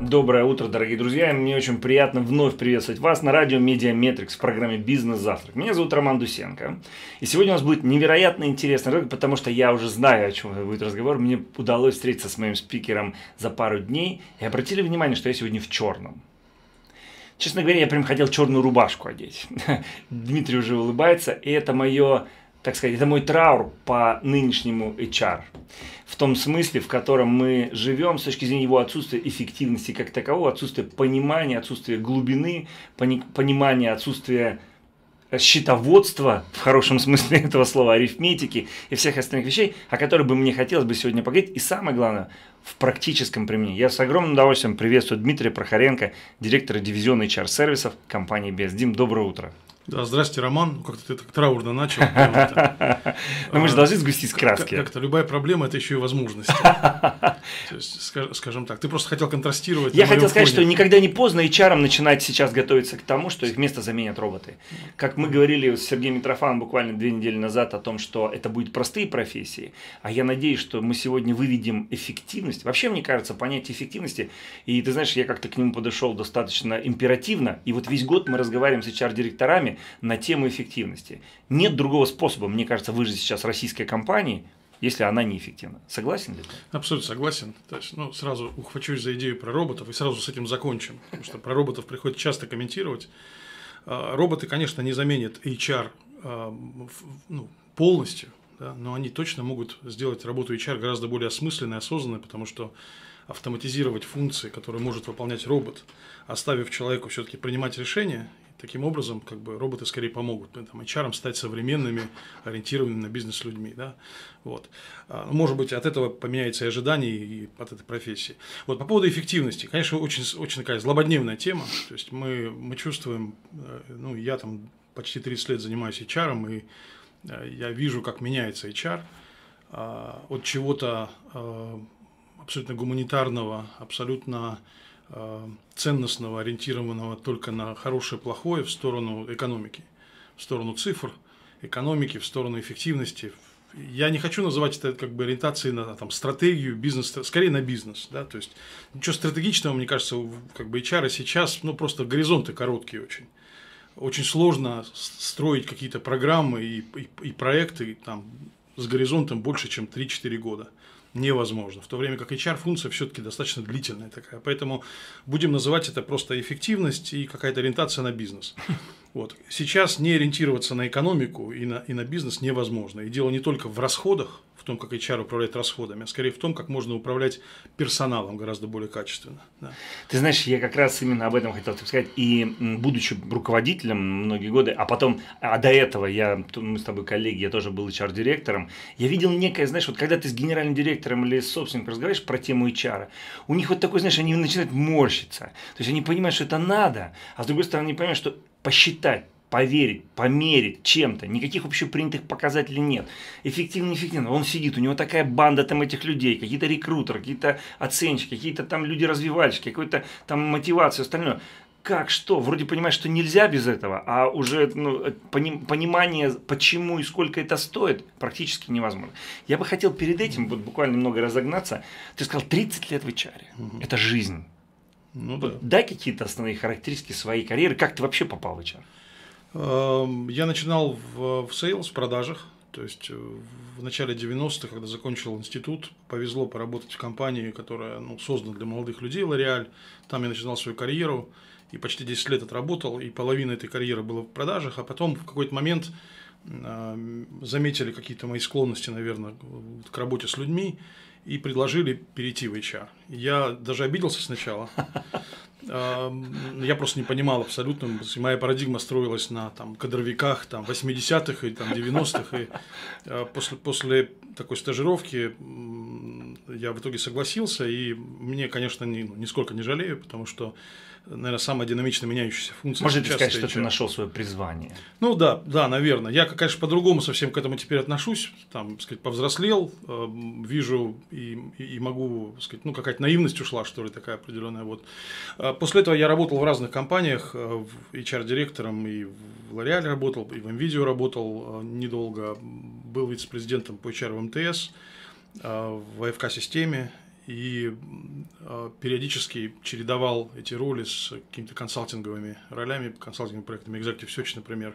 Доброе утро, дорогие друзья. Мне очень приятно вновь приветствовать вас на радио Mediametrics в программе «Бизнес Завтрак». Меня зовут Роман Дусенко. И сегодня у нас будет невероятно интересный разговор, потому что я уже знаю, о чем будет разговор. Мне удалось встретиться с моим спикером за пару дней. И обратили внимание, что я сегодня в черном. Честно говоря, я прям хотел черную рубашку одеть. Дмитрий уже улыбается, и это мое так сказать, это мой траур по нынешнему HR. В том смысле, в котором мы живем с точки зрения его отсутствия эффективности как такового, отсутствия понимания, отсутствия глубины, пони- понимания, отсутствия счетоводства, в хорошем смысле этого слова, арифметики и всех остальных вещей, о которых бы мне хотелось бы сегодня поговорить. И самое главное, в практическом применении. Я с огромным удовольствием приветствую Дмитрия Прохоренко, директора дивизиона HR-сервисов компании. Дим, доброе утро. Да, здрасте, Роман. Как-то ты так траурно начал. Но мы же должны сгустить краски. Как-то любая проблема – это еще и возможность. Скажем так, ты просто хотел контрастировать. Я хотел сказать, что никогда не поздно HR начинать сейчас готовиться к тому, что их место заменят роботы. Как мы говорили с Сергеем Митрофаном буквально две недели назад о том, что это будут простые профессии, а я надеюсь, что мы сегодня выведем эффективность. Вообще, мне кажется, понятие эффективности, и ты знаешь, я как-то к нему подошел достаточно императивно, и вот весь год мы разговариваем с HR-директорами, на тему эффективности. Нет другого способа, мне кажется, выжить сейчас российской компании, если она неэффективна. Согласен ли ты? Абсолютно согласен. То есть, ну, сразу ухвачусь за идею про роботов и сразу с этим закончим. Потому что про роботов приходится часто комментировать. А, роботы, конечно, не заменят HR а, ну, полностью, да, но они точно могут сделать работу HR гораздо более осмысленной, осознанной, потому что автоматизировать функции, которые может выполнять робот, оставив человеку все-таки принимать решения Таким образом, как бы роботы скорее помогут там, HR стать современными, ориентированными на бизнес людьми. Да? Вот. А, может быть, от этого поменяется и ожидание и от этой профессии. Вот по поводу эффективности, конечно, очень, очень такая злободневная тема. То есть мы, мы чувствуем, э, ну, я там почти 30 лет занимаюсь HR, и э, я вижу, как меняется HR а, от чего-то э, абсолютно гуманитарного, абсолютно ценностного, ориентированного только на хорошее, плохое в сторону экономики, в сторону цифр, экономики, в сторону эффективности. Я не хочу называть это как бы ориентацией на там, стратегию, бизнес, скорее на бизнес. Да? То есть ничего стратегичного, мне кажется, как бы HR сейчас, ну просто горизонты короткие очень. Очень сложно строить какие-то программы и, и, и проекты там, с горизонтом больше, чем 3-4 года невозможно. В то время как HR-функция все-таки достаточно длительная такая. Поэтому будем называть это просто эффективность и какая-то ориентация на бизнес. Вот. Сейчас не ориентироваться на экономику и на, и на бизнес невозможно. И дело не только в расходах, том, как HR управляет расходами, а скорее в том, как можно управлять персоналом гораздо более качественно. Да. Ты знаешь, я как раз именно об этом хотел сказать. И будучи руководителем многие годы, а потом, а до этого я, мы с тобой коллеги, я тоже был HR-директором, я видел некое, знаешь, вот когда ты с генеральным директором или с собственником разговариваешь про тему HR, у них вот такой, знаешь, они начинают морщиться. То есть они понимают, что это надо, а с другой стороны, они понимают, что посчитать, поверить, померить чем-то. Никаких общепринятых показателей нет. Эффективно, эффективно. Он сидит, у него такая банда там этих людей, какие-то рекрутеры, какие-то оценщики, какие-то там люди-развивальщики, какой-то там мотивация, остальное. Как, что? Вроде понимаешь, что нельзя без этого, а уже ну, понимание, почему и сколько это стоит, практически невозможно. Я бы хотел перед этим вот буквально немного разогнаться. Ты сказал, 30 лет в HR. Угу. Это жизнь. Ну, да. Дай какие-то основные характеристики своей карьеры. Как ты вообще попал в HR? Эм, я начинал в, в sales, в продажах. То есть э, в начале 90-х, когда закончил институт, повезло поработать в компании, которая ну, создана для молодых людей, L'Oreal. Там я начинал свою карьеру и почти 10 лет отработал, и половина этой карьеры была в продажах, а потом в какой-то момент э, заметили какие-то мои склонности, наверное, к работе с людьми и предложили перейти в HR. Я даже обиделся сначала, я просто не понимал абсолютно. Моя парадигма строилась на там, кадровиках там, 80-х и там, 90-х. И а, после, после такой стажировки я в итоге согласился. И мне, конечно, ни, ну, нисколько не жалею, потому что наверное, самая динамично меняющаяся функция. Можно сказать, что ты нашел свое призвание? Ну да, да, наверное. Я, конечно, по-другому совсем к этому теперь отношусь. Там, сказать, повзрослел, э, вижу и, и могу, сказать, ну какая-то наивность ушла, что ли, такая определенная. Вот. А после этого я работал в разных компаниях, э, HR-директором и в L'Oreal работал, и в NVIDIA работал э, недолго. Был вице-президентом по HR в МТС, в АФК-системе и э, периодически чередовал эти роли с какими-то консалтинговыми ролями, консалтинговыми проектами, Executive Search, например,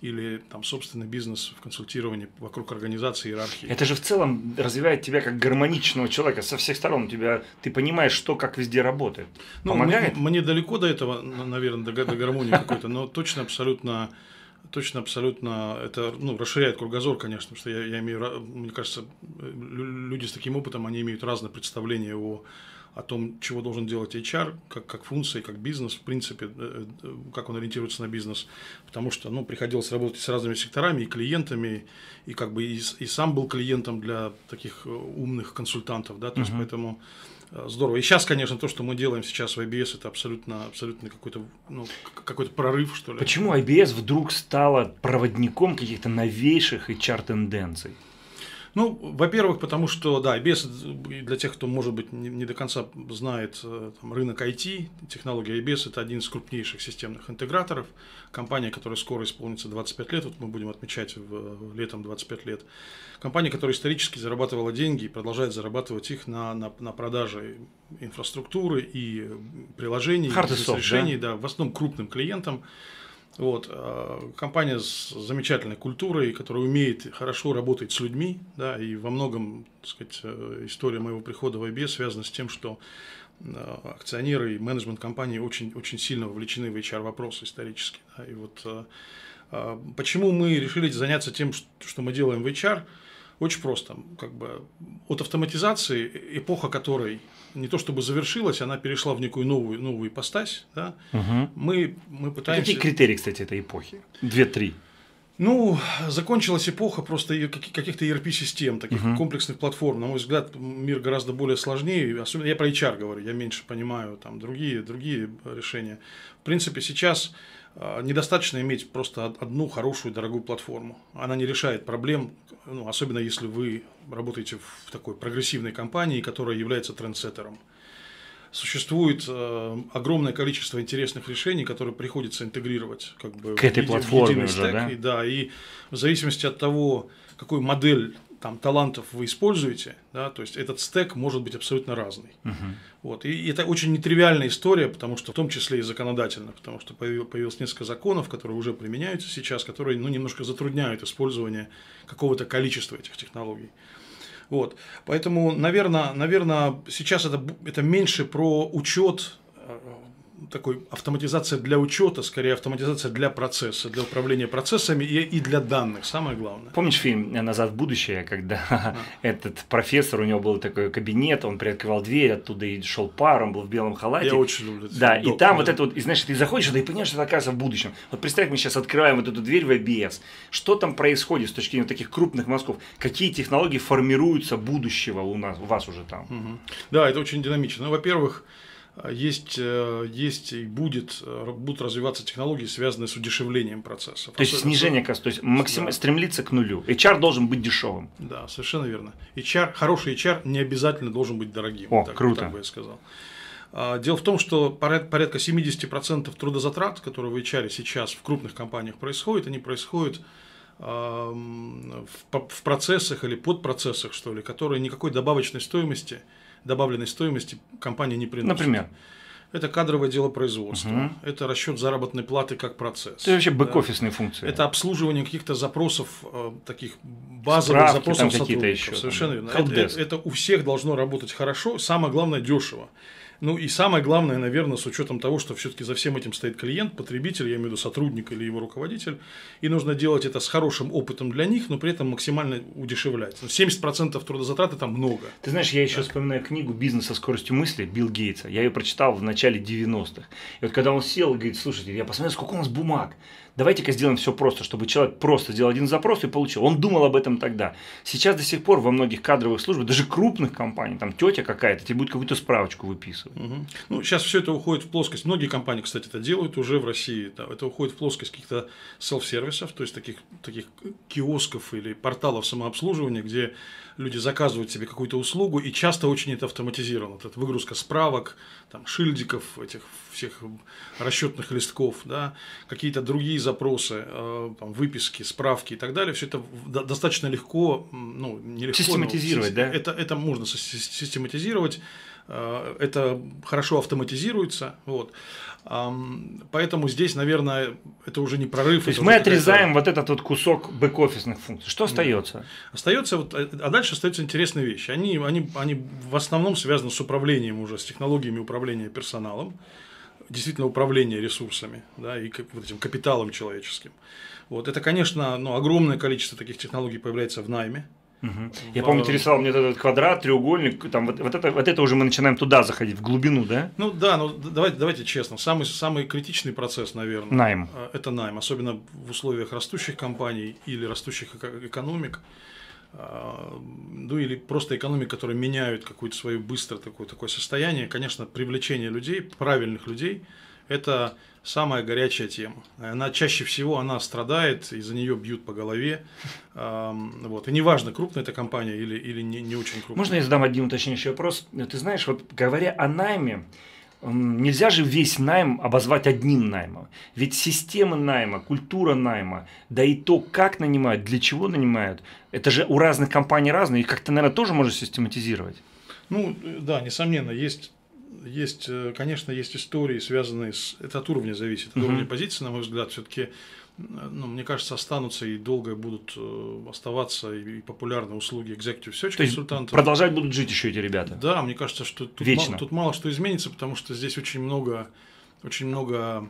или там собственный бизнес в консультировании вокруг организации иерархии. Это же в целом развивает тебя как гармоничного человека со всех сторон. У тебя ты понимаешь, что как везде работает. Ну, Помогает? Мне, мне далеко до этого, наверное, до, до гармонии какой-то, но точно абсолютно точно абсолютно это ну, расширяет кругозор, конечно, потому что я, я имею, мне кажется, люди с таким опытом, они имеют разное представление о о том, чего должен делать HR, как, как функция, как бизнес, в принципе, э, э, как он ориентируется на бизнес. Потому что ну, приходилось работать с разными секторами и клиентами, и как бы и, и сам был клиентом для таких э, умных консультантов. Да? То uh-huh. есть, поэтому здорово. И сейчас, конечно, то, что мы делаем сейчас в IBS, это абсолютно, абсолютно какой-то, ну, какой-то прорыв, что ли. Почему IBS вдруг стала проводником каких-то новейших HR-тенденций? Ну, во-первых, потому что, да, без для тех, кто, может быть, не, не до конца знает э, там, рынок IT, технология IBS – это один из крупнейших системных интеграторов. Компания, которая скоро исполнится 25 лет, вот мы будем отмечать в, летом 25 лет. Компания, которая исторически зарабатывала деньги и продолжает зарабатывать их на, на, на продаже инфраструктуры и приложений, решений, да? да, в основном крупным клиентам. Вот. А, компания с замечательной культурой, которая умеет хорошо работать с людьми, да, и во многом, так сказать, э, история моего прихода в IBS связана с тем, что э, акционеры и менеджмент компании очень, очень сильно вовлечены в HR-вопросы исторически. Да, и вот э, почему мы решили заняться тем, что мы делаем в HR – очень просто. Как бы от автоматизации, эпоха которой не то чтобы завершилась, она перешла в некую новую, новую ипостась. Да? Угу. Мы, мы пытаемся... Какие критерии, кстати, этой эпохи? Две-три. Ну, закончилась эпоха просто каких-то ERP-систем, таких uh-huh. комплексных платформ. На мой взгляд, мир гораздо более сложнее. Особенно я про HR говорю, я меньше понимаю там другие, другие решения. В принципе, сейчас недостаточно иметь просто одну хорошую дорогую платформу. Она не решает проблем, ну, особенно если вы работаете в такой прогрессивной компании, которая является трендсеттером. Существует э, огромное количество интересных решений, которые приходится интегрировать как бы, к этой в, платформе в уже, да? И, да, и в зависимости от того, какую модель там, талантов вы используете, да, то есть этот стек может быть абсолютно разный. Угу. Вот. И это очень нетривиальная история, потому что в том числе и законодательно, потому что появилось несколько законов, которые уже применяются сейчас, которые ну, немножко затрудняют использование какого-то количества этих технологий. Вот. Поэтому, наверное, наверное, сейчас это, это меньше про учет э, такой автоматизация для учета, скорее автоматизация для процесса, для управления процессами и, и для данных, самое главное. Помнишь фильм «Назад в будущее», когда этот профессор, у него был такой кабинет, он приоткрывал дверь, оттуда и шел пар, он был в белом халате. Я очень люблю это. Да, и там да. вот это вот, и знаешь, ты заходишь туда и понимаешь, что это оказывается в будущем. Вот представь, мы сейчас открываем вот эту дверь в ABS. Что там происходит с точки зрения таких крупных мазков? Какие технологии формируются будущего у нас, у вас уже там? Угу. Да, это очень динамично. Ну, во-первых, есть, э, есть и будет, э, будут развиваться технологии, связанные с удешевлением процессов. То есть снижение коста, то есть максим... да. стремиться к нулю. HR должен быть дешевым. Да, совершенно верно. HR, хороший HR не обязательно должен быть дорогим. О, так, круто. Так бы я сказал. А, дело в том, что порядка 70% трудозатрат, которые в HR сейчас в крупных компаниях происходят, они происходят в процессах или подпроцессах, что ли, которые никакой добавочной стоимости – добавленной стоимости компания не приносит. Например? Это кадровое дело производства, угу. это расчет заработной платы как процесс. Это вообще бэк-офисные да. функции. Это обслуживание каких-то запросов, э, таких базовых Справки, запросов сотрудников. Еще, Совершенно верно. Это, это у всех должно работать хорошо, самое главное дешево. Ну и самое главное, наверное, с учетом того, что все-таки за всем этим стоит клиент, потребитель, я имею в виду сотрудник или его руководитель, и нужно делать это с хорошим опытом для них, но при этом максимально удешевлять. 70% трудозатрат это много. Ты знаешь, я еще да. вспоминаю книгу «Бизнес со скоростью мысли» Билл Гейтса. Я ее прочитал в начале 90-х. И вот когда он сел и говорит, слушайте, я посмотрел, сколько у нас бумаг, давайте-ка сделаем все просто, чтобы человек просто сделал один запрос и получил. Он думал об этом тогда. Сейчас до сих пор во многих кадровых службах, даже крупных компаний, там тетя какая-то тебе будет какую-то справочку выписывать. Угу. Ну, сейчас все это уходит в плоскость. Многие компании, кстати, это делают уже в России. Да, это уходит в плоскость каких-то селф-сервисов, то есть таких, таких киосков или порталов самообслуживания, где люди заказывают себе какую-то услугу, и часто очень это автоматизировано. Это выгрузка справок, там, шильдиков, этих всех расчетных листков, да, какие-то другие запросы, э, там, выписки, справки и так далее. Все это достаточно легко, ну, не легко, Систематизировать, но, да? Это, это можно систематизировать, это хорошо автоматизируется. Вот. Поэтому здесь, наверное, это уже не прорыв. То есть мы отрезаем вот этот вот кусок бэк-офисных функций. Что остается? Остается вот, э, а дальше остаются интересные вещи. Они, они, они в основном связаны с управлением уже, с технологиями управления персоналом, действительно управления ресурсами, да, и вот этим капиталом человеческим. Вот это, конечно, ну, огромное количество таких технологий появляется в найме. Угу. Я помню, ты рисовал мне этот квадрат, треугольник, там вот, вот, это, вот это уже мы начинаем туда заходить, в глубину, да? Ну да, ну давайте, давайте честно, самый, самый критичный процесс, наверное. Найм. Э, это найм, особенно в условиях растущих компаний или растущих экономик. А, ну или просто экономик, которые меняют какое-то свое быстрое такое, такое состояние. Конечно, привлечение людей, правильных людей, это самая горячая тема. Она чаще всего она страдает, и за нее бьют по голове. Вот. И неважно, крупная эта компания или, или не, не очень крупная. Можно я задам один уточняющий вопрос? Ты знаешь, вот говоря о найме, Нельзя же весь найм обозвать одним наймом. Ведь система найма, культура найма, да и то, как нанимают, для чего нанимают, это же у разных компаний разные, и как-то, наверное, тоже можно систематизировать. Ну, да, несомненно, есть есть, э, конечно, есть истории, связанные с... Это от уровня зависит, от угу. уровня позиции, на мой взгляд, все-таки, ну, мне кажется, останутся и долго будут э, оставаться и популярны услуги executive search консультантов. продолжать будут жить еще эти ребята? Да, мне кажется, что тут, Вечно. Мало, тут мало что изменится, потому что здесь очень много, очень много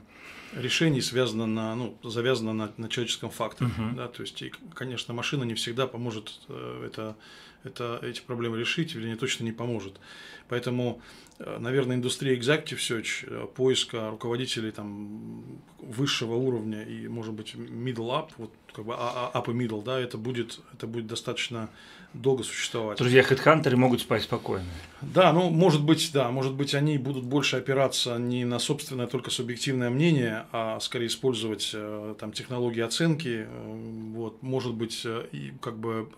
решений связано на, ну, завязано на, на человеческом факторе. Uh-huh. Да, то есть, и, конечно, машина не всегда поможет э, это, это, эти проблемы решить, или не точно не поможет. Поэтому Э, наверное, индустрия executive search, э, поиска руководителей там, высшего уровня и, может быть, middle up, вот как бы а, а, up и middle, да, это будет, это будет достаточно долго существовать. Друзья, хедхантеры могут спать спокойно. Да, ну, может быть, да, может быть, они будут больше опираться не на собственное только субъективное мнение, а скорее использовать э, там технологии оценки, э, вот, может быть, э, и как бы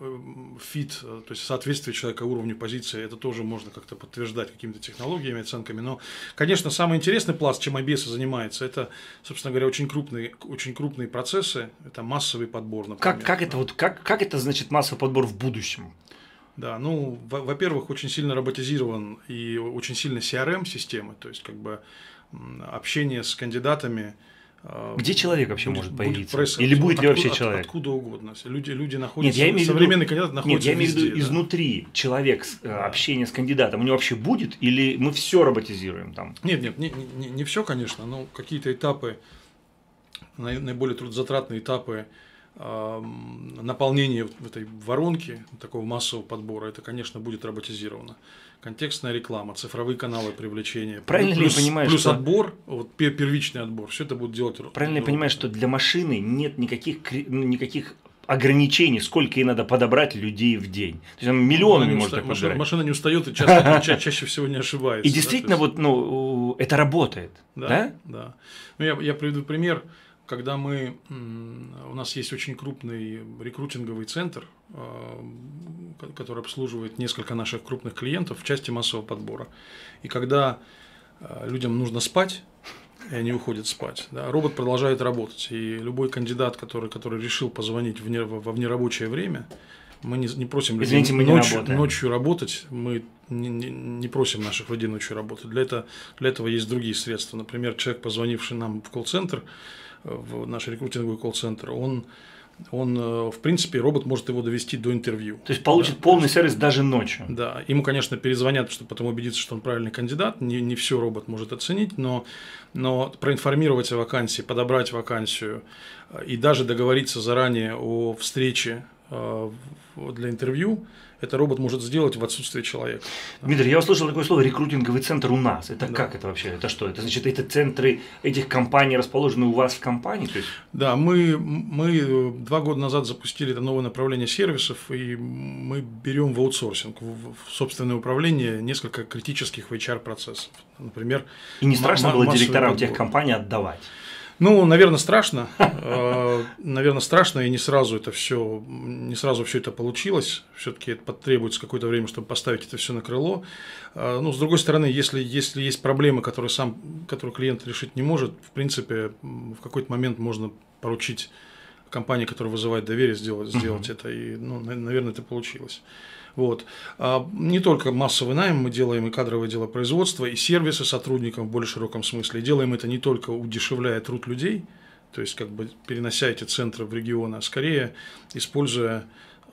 фит, то есть соответствие человека уровню позиции, это тоже можно как-то подтверждать какими-то технологиями, оценками, но, конечно, самый интересный пласт, чем IBS занимается, это, собственно говоря, очень крупные, очень крупные процессы, это массовый подбор, например. Как, как это вот, как, как это значит массовый подбор в будущем? Да, ну, во-первых, очень сильно роботизирован и очень сильно CRM-системы, то есть как бы общение с кандидатами. А, Где человек вообще будет, может появиться? Будет Или будет ли вообще человек? Откуда угодно. Люди, люди находятся, Нет, я имею современный виду, кандидат находится Нет, я имею в виду да. изнутри человек, э, общение с кандидатом, у него вообще будет? Или мы все роботизируем там? Нет, нет, не, не, не все, конечно, но какие-то этапы, наиболее трудозатратные этапы наполнение этой воронки, такого массового подбора, это, конечно, будет роботизировано. Контекстная реклама, цифровые каналы привлечения. Правильно плюс, ли я понимаю, плюс что... отбор, вот первичный отбор, все это будет делать. Правильно я понимаю, что для машины нет никаких, ну, никаких ограничений, сколько ей надо подобрать людей в день. То есть она миллионы не может машина, подобрать. Машина не устает и часто, ча чаще всего не ошибается. И действительно, да, есть... вот, ну, это работает. Да, да. да. Ну, я, я приведу пример когда мы, у нас есть очень крупный рекрутинговый центр, а, который обслуживает несколько наших крупных клиентов в части массового подбора. И когда а, людям нужно спать, и они уходят спать. Да, робот продолжает работать. И любой кандидат, который, который решил позвонить в не, во внерабочее время, мы не, не просим людей Извините, мы ночью, не ночью работать, мы не, не, не просим наших людей ночью работать. Для, этого, для этого есть другие средства. Например, человек, позвонивший нам в колл-центр, в наш рекрутинговый колл-центр, он он, э, в принципе, робот может его довести до интервью. То есть получит да. полный сервис даже ночью. Да, ему, конечно, перезвонят, чтобы потом убедиться, что он правильный кандидат. Не, не все робот может оценить, но, но проинформировать о вакансии, подобрать вакансию э, и даже договориться заранее о встрече для интервью, это робот может сделать в отсутствии человека. Дмитрий, я услышал такое слово рекрутинговый центр у нас. Это Да. как это вообще? Это что? Это значит, эти центры этих компаний расположены у вас в компании? То есть, Да, мы, мы э, два года назад запустили это новое направление сервисов, и мы берем в аутсорсинг, в, в собственное управление несколько критических HR-процессов. Например, и не страшно было директорам тех компаний отдавать? Ну, наверное, страшно. Э, Наверное, страшно, и не сразу это все, не сразу все это получилось. Все-таки это потребуется какое-то время, чтобы поставить это все на крыло. Э, Ну, с другой стороны, если, если есть проблемы, которые сам, которые клиент решить не может, в принципе, в какой-то момент можно поручить компании, которая вызывает доверие, сделать, сделать это. И, ну, на- наверное, это получилось. Вот. А не только массовый найм мы делаем и кадровое дело производства, и сервисы сотрудникам в более широком смысле. И делаем это не только удешевляя труд людей, то есть как бы перенося эти центры в регионы, а скорее используя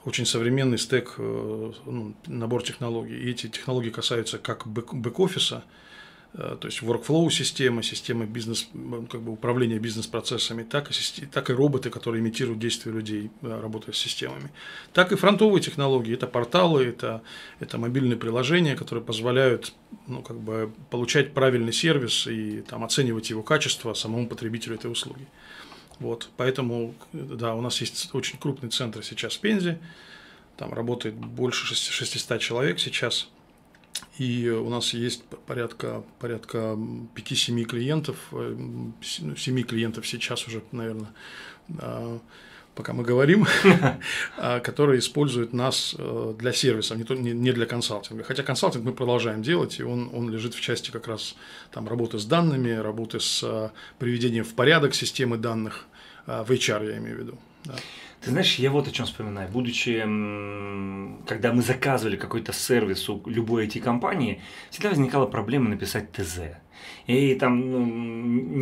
очень современный стек, э, ну, набор технологий. И эти технологии касаются как бэк- бэк-офиса, э, то есть workflow системы, системы бизнес, как бы управления бизнес-процессами, так и, так и роботы, которые имитируют действия людей, э, работая с системами. Так и фронтовые технологии, это порталы, это, это мобильные приложения, которые позволяют ну, как бы, получать правильный сервис и там, оценивать его качество самому потребителю этой услуги. Вот, поэтому, да, у нас есть очень крупный центр сейчас в Пензе, там работает больше 6 600 человек сейчас, и у нас есть порядка, порядка 5-7 клиентов, 7 клиентов сейчас уже, наверное, пока мы говорим, а, которые используют нас э, для сервиса, не, для консалтинга. Хотя консалтинг мы продолжаем делать, и он, он лежит в части как раз там, работы с данными, работы с э, приведением в порядок системы данных, в HR я имею в виду. да. Ты знаешь, я вот о чем вспоминаю. Будучи, когда мы заказывали какой-то сервис у любой IT-компании, всегда возникала проблема написать ТЗ. И там ну,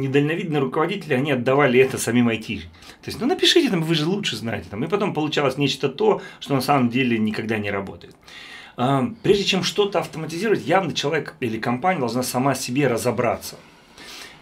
недальновидные руководители, они отдавали это самим IT. То есть, ну напишите там, вы же лучше знаете. Там. И потом получалось нечто то, что на самом деле никогда не работает. А, Прежде чем что-то автоматизировать, явно человек или компания должна сама себе разобраться.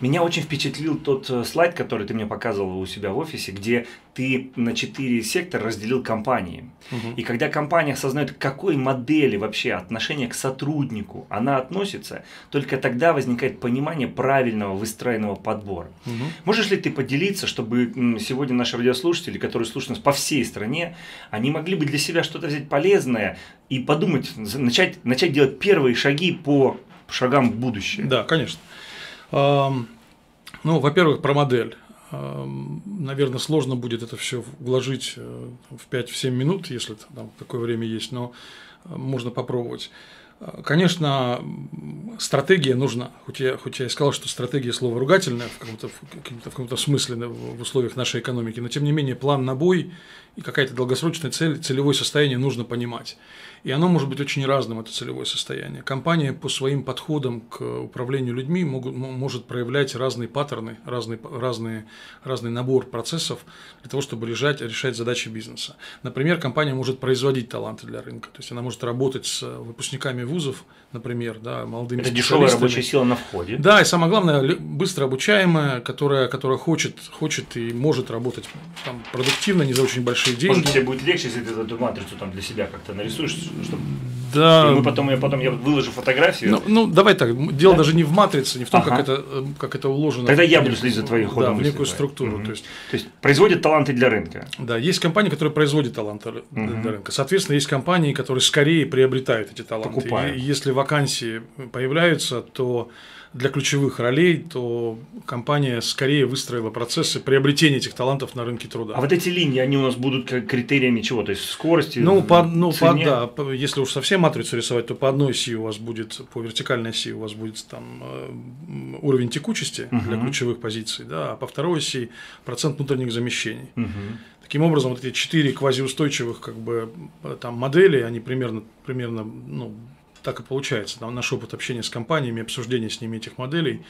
Меня очень впечатлил тот э, слайд, который ты мне показывал у себя в офисе, где ты на четыре сектора разделил компании. И когда компания осознает, к какой модели вообще отношение к сотруднику она относится, только тогда возникает понимание правильного выстроенного подбора. Мгм. Можешь ли ты поделиться, чтобы сегодня наши радиослушатели, которые слушают нас по всей стране, они могли бы для себя что-то взять полезное и подумать, начать, начать делать первые шаги по шагам в будущее? Да, конечно. Ну, во-первых, про модель. Наверное, сложно будет это все вложить э, в 5-7 минут, если там такое время есть, но э, можно попробовать. Э, Конечно, стратегия нужна. Хоть я, хоть я и сказал, что стратегия слово ругательное в каком-то, в каком-то, смысле в условиях нашей экономики, но тем не менее план на бой и какая-то долгосрочная цель, целевое состояние нужно понимать. И оно может быть очень разным, это целевое состояние. Компания по своим подходам к управлению людьми могут, может проявлять разные паттерны, разный, п- разные, разный набор процессов для того, чтобы решать, решать задачи бизнеса. Например, компания может производить таланты для рынка. То есть она может работать с выпускниками вузов, например, да, молодыми Это дешевая рабочая сила на входе. Да, и самое главное, быстро обучаемая, которая, которая хочет, хочет и может работать там, продуктивно, не за очень большие деньги. Может, тебе будет легче, если ты эту матрицу там для себя как-то нарисуешь, чтобы да, и мы потом, я потом я выложу фотографию. Ну, ну, давай так, дело Да? даже не в матрице, не в том, Ага. как, это, как это уложено. Тогда я буду следить за твоим ходом Да, в некую структуру. Мгм. То есть, То есть производит таланты для рынка. да, есть компании, которые производят таланты р- для рынка. Соответственно, есть компании, которые скорее приобретают эти таланты. Покупают. И если вакансии появляются, то для ключевых ролей, то компания скорее выстроила процессы приобретения этих талантов на рынке труда. А вот эти линии, они у нас будут критериями чего? То есть скорости, Ну, по, ну по, цене? да, по- если уж совсем матрицу рисовать, то по одной оси у вас будет, по вертикальной оси у вас будет там э, уровень текучести для Мгм. ключевых позиций, да, а по второй оси процент внутренних замещений. Мгм. Таким образом, вот эти четыре квазиустойчивых как бы э, там модели, они примерно, примерно ну, так и получается. Там наш опыт общения с компаниями, обсуждения с ними этих моделей,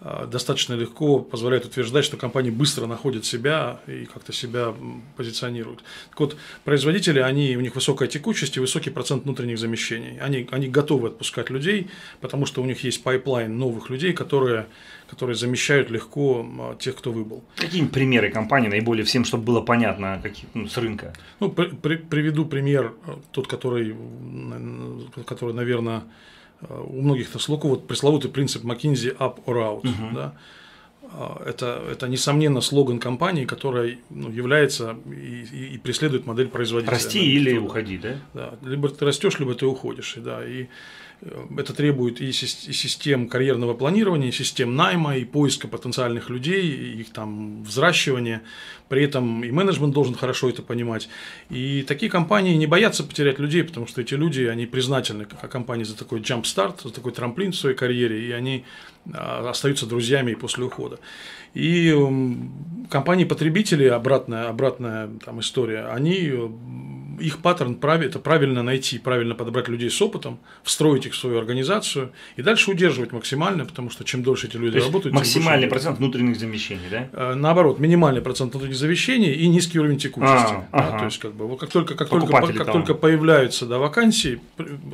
достаточно легко позволяет утверждать, что компании быстро находят себя и как-то себя позиционируют. Так вот, производители, они, у них высокая текучесть и высокий процент внутренних замещений. Они, они готовы отпускать людей, потому что у них есть pipeline новых людей, которые, которые замещают легко тех, кто выбыл. Какие примеры компаний наиболее всем, чтобы было понятно какие, ну, с рынка? Ну, при, при, приведу пример, а, тот, который, который наверное, у многих на слуху вот пресловутый принцип McKinsey up or out. Uh-huh. Да? А, это, это, несомненно, слоган компании, которая ну, является и, и, и преследует модель производителя. Расти или уходи, да? Да, либо ты растешь, либо ты уходишь. Да, и это требует и систем карьерного планирования, и систем найма, и поиска потенциальных людей, и их там взращивания. При этом и менеджмент должен хорошо это понимать. И такие компании не боятся потерять людей, потому что эти люди, они признательны как компании за такой jump start, за такой трамплин в своей карьере, и они а, остаются друзьями и после ухода. И компании-потребители, обратная, обратная там история, они их паттерн это правильно найти, правильно подобрать людей с опытом, встроить их в свою организацию и дальше удерживать максимально, потому что чем дольше эти люди То работают, максимальный процент внутренних замещений, да? Э, наоборот, минимальный процент внутренних замещений и низкий уровень текучести. А, да, ага. То есть как бы как только как только как только появляются да, вакансии,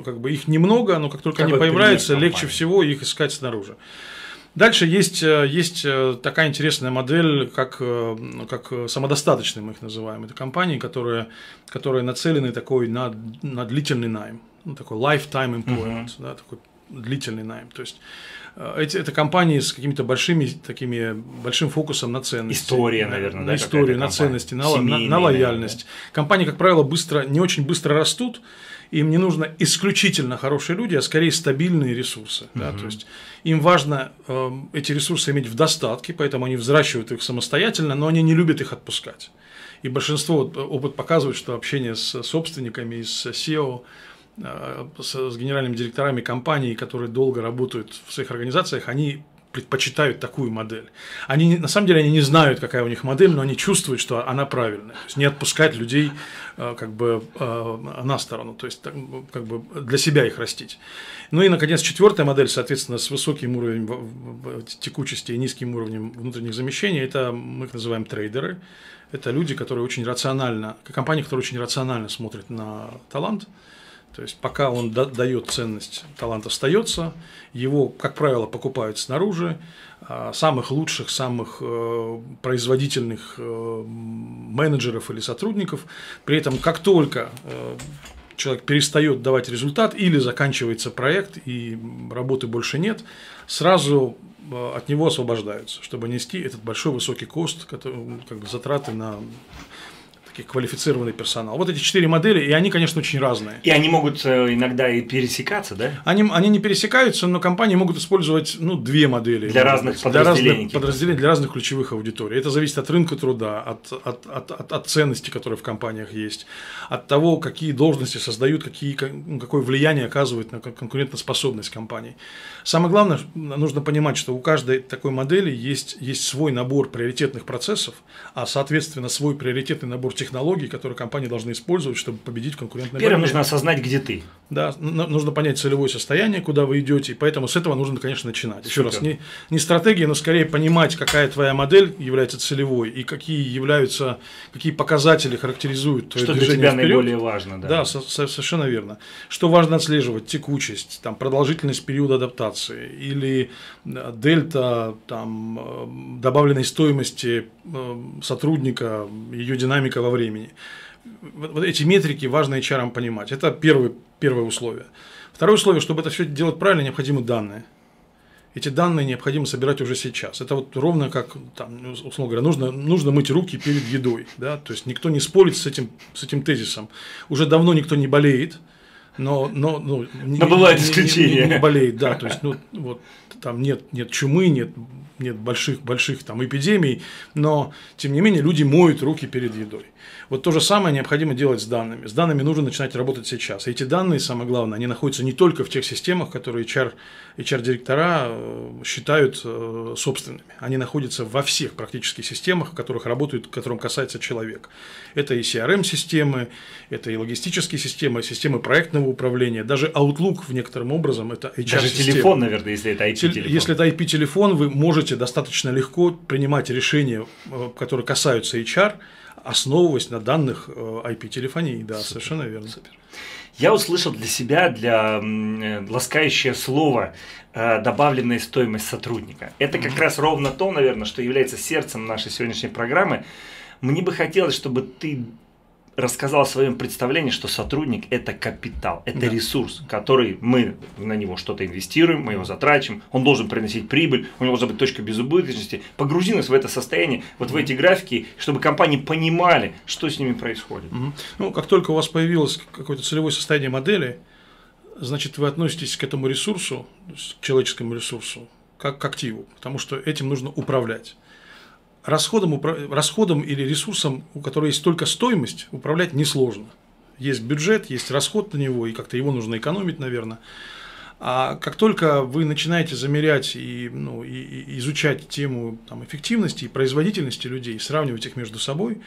как бы их немного, но как только как они появляются, легче всего их искать снаружи. Дальше есть, э, есть э, такая интересная модель, как, э, как самодостаточные, мы их называем. Это компании, которые, которые нацелены такой на, на длительный найм, ну, такой lifetime employment, uh-huh. да, такой длительный найм. То есть эти, это компании с какими-то большими такими большим фокусом на ценности. История, наверное, на да, историю, на ценности, на, на, на лояльность. Да. Компании, как правило, быстро, не очень быстро растут, им не нужно исключительно хорошие люди, а скорее стабильные ресурсы. Угу. Да? То есть им важно э, эти ресурсы иметь в достатке, поэтому они взращивают их самостоятельно, но они не любят их отпускать. И большинство вот, опыт показывает, что общение с собственниками, с SEO, э, с, с генеральными директорами компаний, которые долго работают в своих организациях, они предпочитают такую модель. Они, на самом деле, они не знают, какая у них модель, но они чувствуют, что она правильная. То есть не отпускать людей э, как бы э, на сторону, то есть как бы для себя их растить. Ну и, наконец, четвертая модель, соответственно, с высоким уровнем текучести и низким уровнем внутренних замещений, это мы их называем трейдеры. Это люди, которые очень рационально, компании, которые очень рационально смотрят на талант, то есть пока он да, дает ценность, талант остается, его, как правило, покупают снаружи, а, самых лучших, самых э, производительных э, менеджеров или сотрудников. При этом, как только э, человек перестает давать результат или заканчивается проект и работы больше нет, сразу от него освобождаются, чтобы нести этот большой высокий кост, который, как бы затраты на таких квалифицированный персонал. Вот эти четыре модели, и они, конечно, очень разные. И они могут э, иногда и пересекаться, да? Они, они не пересекаются, но компании могут использовать ну, две модели. Для разных быть, подразделений. Для разных подразделений, для разных ключевых аудиторий. Это зависит от рынка труда, от, от, от, от, от ценностей, которые в компаниях есть, от того, какие должности создают, какие, ну, какое влияние оказывают на конкурентоспособность компаний. Самое главное, нужно понимать, что у каждой такой модели есть, есть свой набор приоритетных процессов, а, соответственно, свой приоритетный набор технологий, которые компании должны использовать, чтобы победить в конкурентной Первым нужно осознать, где ты. Да, нужно понять целевое состояние, куда вы идете, и поэтому с этого нужно, конечно, начинать. Еще раз, не, не стратегия, но скорее понимать, какая твоя модель является целевой, и какие являются, какие показатели характеризуют твое Что движение для тебя вперед. наиболее важно. Да, да со, со, совершенно верно. Что важно отслеживать? Текучесть, там, продолжительность периода адаптации, или э, дельта там, э, добавленной стоимости э, сотрудника, ее динамика во времени. Вот эти метрики важно HR понимать. Это первый, первое условие. Второе условие, чтобы это все делать правильно, необходимы данные. Эти данные необходимо собирать уже сейчас. Это вот ровно как, там, ну, условно говоря, нужно, нужно мыть руки перед едой. Да? То есть никто не спорит с этим, с этим тезисом. Уже давно никто не болеет, но, но, ну, но не, бывает исключение. Не, не, не болеет, да. То есть, ну, вот там нет, нет чумы, нет, нет больших, больших там эпидемий, но тем не менее люди моют руки перед едой. Вот то же самое необходимо делать с данными. С данными нужно начинать работать сейчас. И эти данные, самое главное, они находятся не только в тех системах, которые HR, HR-директора э, считают э, собственными. Они находятся во всех практически системах, в которых работают, которым касается человек. Это и CRM-системы, это и логистические системы, системы проектного управления, даже Outlook в некотором образом это HR Даже телефон, наверное, если это IP-телефон. Если это IP-телефон, вы можете достаточно легко принимать решения, э, которые касаются HR, основываясь на данных IP-телефонии. Да, Супер. совершенно верно. Супер. Я услышал для себя, для э, ласкающее слово э, добавленная стоимость сотрудника. Это как раз ровно то, наверное, что является сердцем нашей сегодняшней программы. Мне бы хотелось, чтобы ты рассказал о своем представлении, что сотрудник – это капитал, это да. ресурс, который мы на него что-то инвестируем, мы его затрачиваем, он должен приносить прибыль, у него должна быть точка безубыточности. Погрузи нас в это состояние, вот в эти графики, чтобы компании понимали, что с ними происходит. Угу. Ну, как только у вас появилось какое-то целевое состояние модели, значит, вы относитесь к этому ресурсу, к человеческому ресурсу, как к активу, потому что этим нужно управлять расходом, расходом или ресурсом, у которого есть только стоимость, управлять несложно. Есть бюджет, есть расход на него, и как-то его нужно экономить, наверное. А как только вы начинаете замерять и, ну, и, и изучать тему там, эффективности и производительности людей, сравнивать их между собой,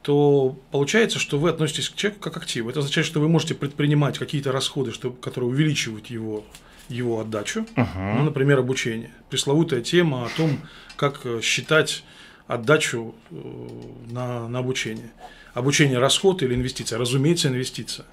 то получается, что вы относитесь к человеку как к активу. Это означает, что вы можете предпринимать какие-то расходы, что, которые увеличивают его, его отдачу, uh-huh. ну, например, обучение. Пресловутая тема о том, как считать отдачу э, на, на обучение. Обучение расход или инвестиция? Разумеется, инвестиция.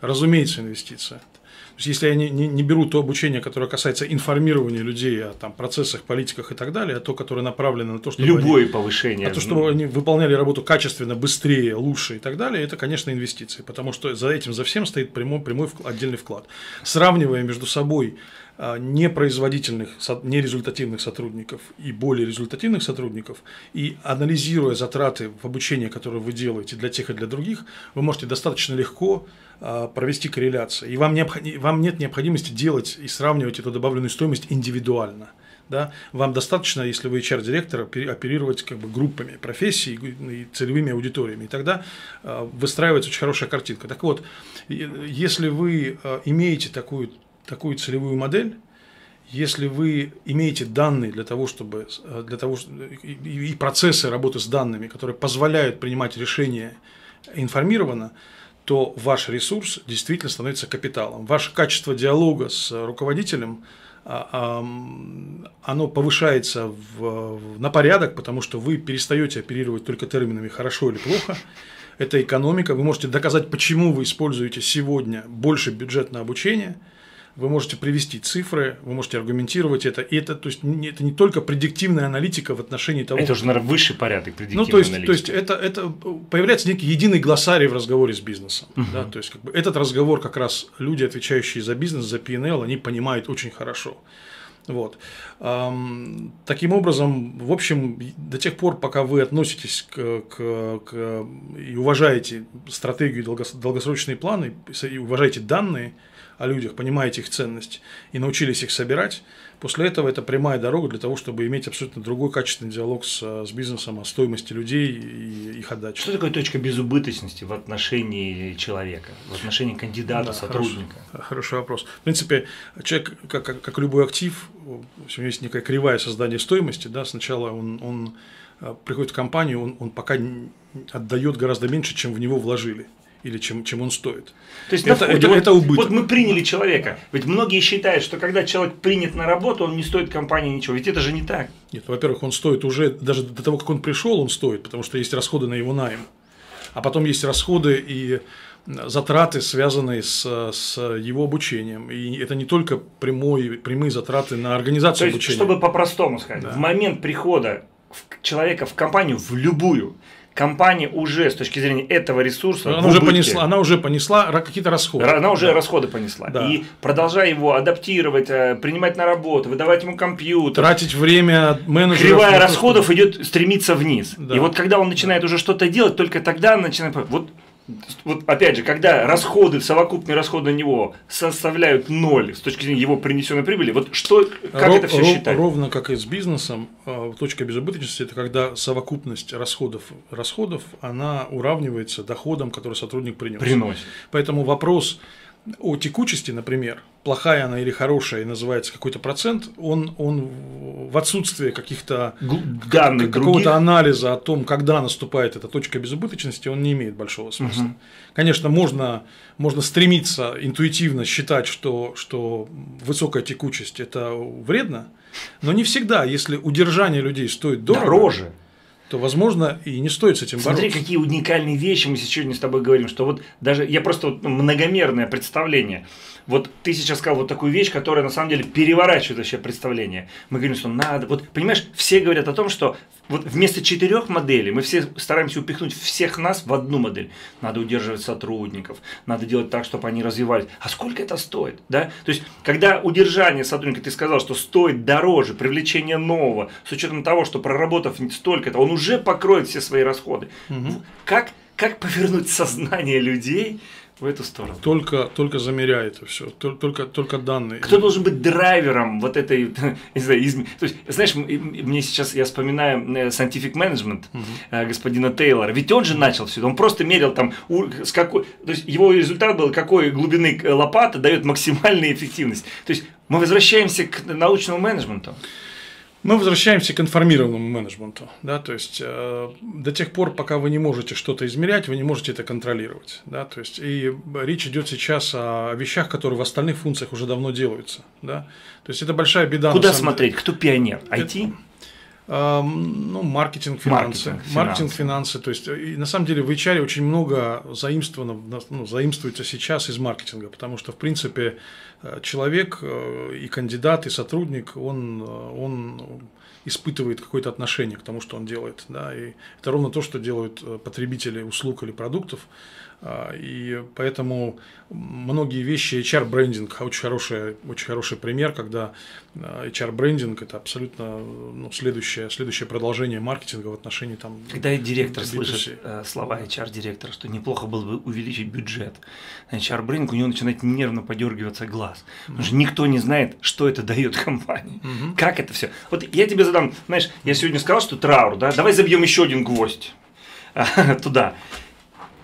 Разумеется, инвестиция. То есть, если я не, не, не беру то обучение, которое касается информирования людей о там, процессах, политиках и так далее, а то, которое направлено на то, чтобы Любое они, повышение. А то, чтобы они выполняли работу качественно, быстрее, лучше и так далее, это, конечно, инвестиции. Потому что за этим, за всем стоит прямой, прямой отдельный вклад. Сравнивая между собой непроизводительных, нерезультативных сотрудников и более результативных сотрудников, и анализируя затраты в обучении, которые вы делаете для тех и для других, вы можете достаточно легко а, провести корреляцию. И вам, необход... вам нет необходимости делать и сравнивать эту добавленную стоимость индивидуально. Да? Вам достаточно, если вы HR-директор, оперировать как бы группами профессий и целевыми аудиториями. И тогда а, выстраивается очень хорошая картинка. Так вот, если вы имеете такую такую целевую модель, если вы имеете данные для того, чтобы для того, и, и процессы работы с данными, которые позволяют принимать решения информированно, то ваш ресурс действительно становится капиталом. Ваше качество диалога с руководителем а, оно повышается в, на порядок, потому что вы перестаете оперировать только терминами хорошо или плохо. Это экономика. Вы можете доказать, почему вы используете сегодня больше бюджет на обучение – вы можете привести цифры, вы можете аргументировать это. И это, то есть, это не только предиктивная аналитика в отношении того. Это уже, наверное, высший порядок предиктивной ну, то есть, аналитики. То есть, это, это появляется некий единый глоссарий в разговоре с бизнесом. Угу. Да? То есть, как бы, этот разговор как раз люди, отвечающие за бизнес, за P&L, они понимают очень хорошо. Вот. Таким образом, в общем, до тех пор, пока вы относитесь к, к, к и уважаете стратегию долгосрочные планы, и уважаете данные, о людях, понимаете их ценность и научились их собирать, после этого это прямая дорога для того, чтобы иметь абсолютно другой качественный диалог с, с бизнесом о стоимости людей и их отдачи. Что такое точка безубыточности в отношении человека, в отношении кандидата, да, сотрудника? Хороший, хороший вопрос. В принципе, человек, как, как, как любой актив, у него есть некая кривая создания стоимости. Да? Сначала он, он э, приходит в компанию, он, он пока отдает гораздо меньше, чем в него вложили или чем, чем он стоит. То есть это, это, вот, это убыток. Вот мы приняли человека. Ведь многие считают, что когда человек принят на работу, он не стоит компании ничего. Ведь это же не так. Нет, во-первых, он стоит уже, даже до того, как он пришел, он стоит, потому что есть расходы на его найм. А потом есть расходы и затраты, связанные с, с его обучением. И это не только прямой, прямые затраты на организацию То есть, обучения. Чтобы по-простому сказать, да. в момент прихода человека в компанию, в любую, компания уже с точки зрения этого ресурса она уже понесла, она уже понесла какие-то расходы. Она уже да. расходы понесла. Да. И продолжая его адаптировать, э, принимать на работу, выдавать ему компьютер, тратить время менеджера. Кривая расходов идет стремиться вниз. Да. И вот когда он начинает уже что-то делать, только тогда начинает вот вот опять же, когда расходы, совокупные расходы на него составляют ноль с точки зрения его принесенной прибыли, вот что, как Ров, это все считать? Ровно как и с бизнесом, а, точка безубыточности – это когда совокупность расходов, расходов, она уравнивается доходом, который сотрудник принес. Приносит. Поэтому вопрос о текучести, например, плохая она или хорошая, и называется какой-то процент, он, он в отсутствии каких-то данных какого-то анализа о том, когда наступает эта точка безубыточности, он не имеет большого смысла. Угу. Конечно, можно, можно стремиться интуитивно считать, что, что высокая текучесть это вредно, но не всегда, если удержание людей стоит дорого, дороже, то, возможно, и не стоит с этим Смотри, бороться. какие уникальные вещи мы сегодня с тобой говорим, что вот даже я просто вот многомерное представление. Вот ты сейчас сказал вот такую вещь, которая на самом деле переворачивает вообще представление. Мы говорим, что надо, вот понимаешь, все говорят о том, что вот вместо четырех моделей мы все стараемся упихнуть всех нас в одну модель. Надо удерживать сотрудников, надо делать так, чтобы они развивались. А сколько это стоит? Да? То есть, когда удержание сотрудника, ты сказал, что стоит дороже, привлечение нового, с учетом того, что проработав столько-то, он уже покроет все свои расходы. Угу. Как, как повернуть сознание людей в эту сторону. Только, только замеряет это все, только, только данные. Кто должен быть драйвером вот этой, не знаю, изм... то есть, знаешь, мне сейчас, я вспоминаю э, scientific management угу. господина Тейлора, ведь он же начал все, он просто мерил там, с какой, то есть его результат был, какой глубины лопата дает максимальную эффективность. То есть мы возвращаемся к научному менеджменту. Мы возвращаемся к информированному менеджменту. Да? То есть э, до тех пор, пока вы не можете что-то измерять, вы не можете это контролировать. Да? То есть, и речь идет сейчас о вещах, которые в остальных функциях уже давно делаются. Да? То есть это большая беда. Куда смотреть? Деле. Кто пионер? IT? Это, ну, маркетинг, финансы. Маркетинг, маркетинг финансы. То есть, и на самом деле в HR очень много заимствовано, ну, заимствуется сейчас из маркетинга, потому что, в принципе, э, человек э, и кандидат, и сотрудник, он, э, он испытывает какое-то отношение к тому, что он делает. Да? И это ровно то, что делают потребители услуг или продуктов. А, и поэтому многие вещи HR-брендинг очень хороший, очень хороший пример, когда а, HR-брендинг это абсолютно ну, следующее, следующее продолжение маркетинга в отношении там. Когда директор B2C. слышит э, слова HR-директора, что неплохо было бы увеличить бюджет HR-брендинг, у него начинает нервно подергиваться глаз. Потому что никто не знает, что это дает компании. Угу. Как это все. Вот я тебе задам, знаешь, я сегодня сказал, что траур, да, давай забьем еще один гвоздь туда.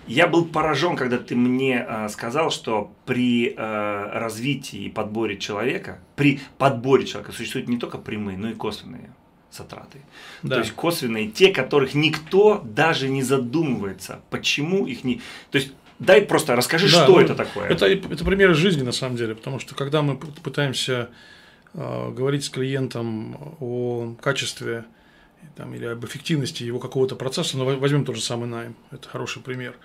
Я был поражен, когда ты мне э, сказал, что при э, развитии и подборе человека, при подборе человека существуют не только прямые, но и косвенные затраты. Да. То есть косвенные, те, которых никто даже не задумывается, почему их не... То есть дай просто расскажи, да, что ну, это такое. Это, это примеры жизни на самом деле, потому что когда мы пытаемся э, говорить с клиентом о качестве там, или об эффективности его какого-то процесса, но возьмем тот же самый найм, это хороший пример.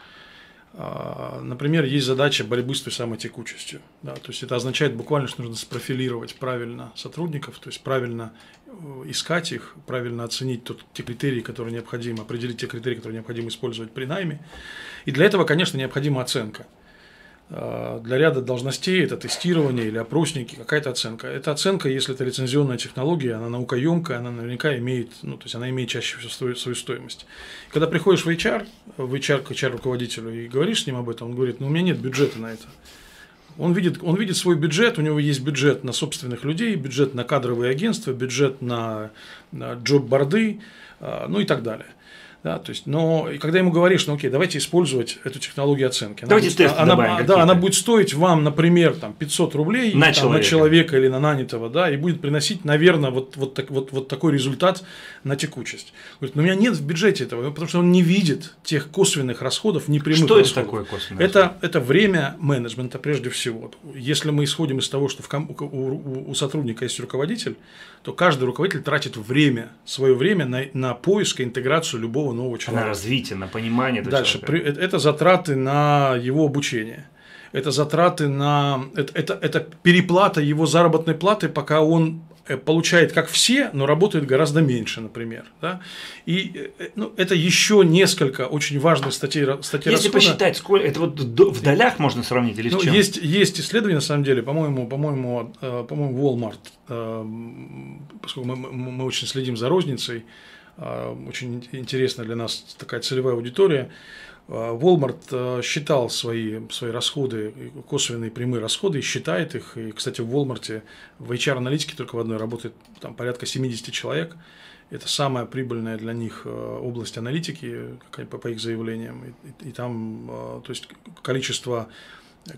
А, например, есть задача борьбы с той самой текучестью. Да, то есть это означает буквально, что нужно спрофилировать правильно сотрудников, то есть правильно э, искать их, правильно оценить тот, те критерии, которые необходимы, определить те критерии, которые необходимо использовать при найме. И для этого, конечно, необходима оценка. Э, для ряда должностей это тестирование или опросники, какая-то оценка. Эта оценка, если это лицензионная технология, она наукоемкая, она наверняка имеет, ну, то есть она имеет чаще всего свою, стоимость. Когда приходишь в HR, в HR к HR-руководителю и говоришь с ним об этом, он говорит, ну, у меня нет бюджета на это. Он видит, он видит свой бюджет, у него есть бюджет на собственных людей, бюджет на кадровые агентства, бюджет на, на джоб-борды, э, ну и так далее. Да, то есть, но когда ему говоришь, ну окей, давайте использовать эту технологию оценки. Давайте будет, тесты она, добавим да, она будет стоить вам, например, там, 500 рублей на, там, человека. на человека или на нанятого, да, и будет приносить, наверное, вот, вот, так, вот, вот такой результат на текучесть. Говорит, но у меня нет в бюджете этого, потому что он не видит тех косвенных расходов, непрямых Что расходов. это такое косвенное? Это, это время менеджмента прежде всего. Если мы исходим из того, что в, у, у, у сотрудника есть руководитель, то каждый руководитель тратит время, свое время на, на поиск и интеграцию любого нового человека. На развитие, на понимание. Дальше. При, это затраты на его обучение. Это затраты на... Это, это, это переплата его заработной платы, пока он Э, получает как все, но работает гораздо меньше, например. Да? И э, ну, это еще несколько очень важных статей, статей Если расхода. посчитать, сколько это вот в долях можно сравнить или ну, в чем? Есть, есть исследования, на самом деле, по-моему, по-моему, э, по-моему, Walmart, поскольку мы, мы очень следим за розницей, очень интересная для нас такая целевая аудитория, а, Walmart а, считал свои, свои расходы, косвенные прямые расходы, и считает их. И, кстати, в Walmart в HR-аналитике только в одной работает там, порядка 70 человек. Это самая прибыльная для них а, область аналитики, по, их заявлениям. И, и там, то есть, количество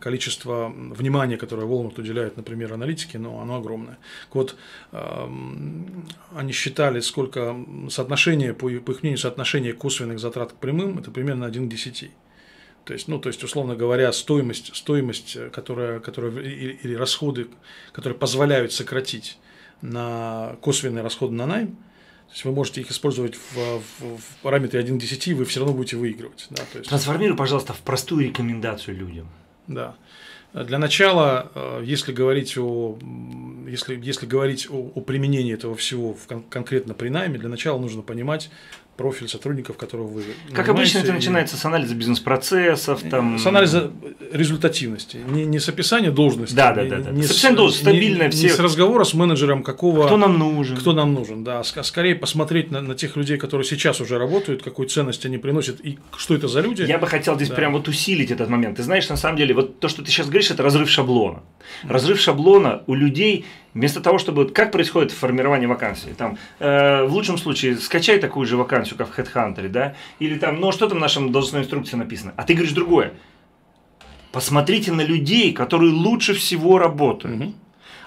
количество внимания, которое Walmart уделяет, например, аналитике, но оно огромное. Вот они считали, сколько соотношение, по, по их мнению, соотношение косвенных затрат к прямым, это примерно 1 к 10. То есть, ну, то есть, условно говоря, стоимость, стоимость которая, которая, или, или расходы, которые позволяют сократить на косвенные расходы на найм, то есть вы можете их использовать в, в, в параметре 1 к 10, вы все равно будете выигрывать. Да, то есть... Трансформируй, пожалуйста, в простую рекомендацию людям. Да. Для начала, э, если говорить о, если, если говорить о, о применении этого всего в, конкретно при найме, для начала нужно понимать, профиль сотрудников, которого вы Как обычно это начинается с анализа бизнес-процессов, там... С анализа результативности, не, не с описания должности. Да, да, да. да. Не с описания должности, стабильное не, все... не с разговора с менеджером, какого... Кто нам нужен. Кто нам нужен, да. А скорее посмотреть на, на тех людей, которые сейчас уже работают, какую ценность они приносят и что это за люди. Я бы хотел здесь да. прям вот усилить этот момент. Ты знаешь, на самом деле, вот то, что ты сейчас говоришь, это разрыв шаблона. Разрыв шаблона у людей Вместо того, чтобы... Как происходит формирование вакансии? Там, э, в лучшем случае, скачай такую же вакансию, как в HeadHunter, да? Или там, ну, что там в нашем должностной инструкции написано? А ты говоришь другое. Посмотрите на людей, которые лучше всего работают. Угу.